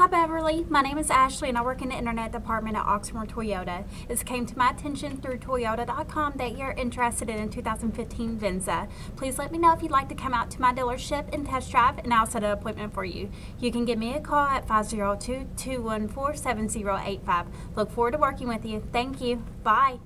Hi Beverly, my name is Ashley and I work in the internet department at Oxmoor Toyota. It came to my attention through Toyota.com that you're interested in a 2015 Venza. Please let me know if you'd like to come out to my dealership and test drive and I'll set an appointment for you. You can give me a call at 502-214-7085. Look forward to working with you. Thank you. Bye.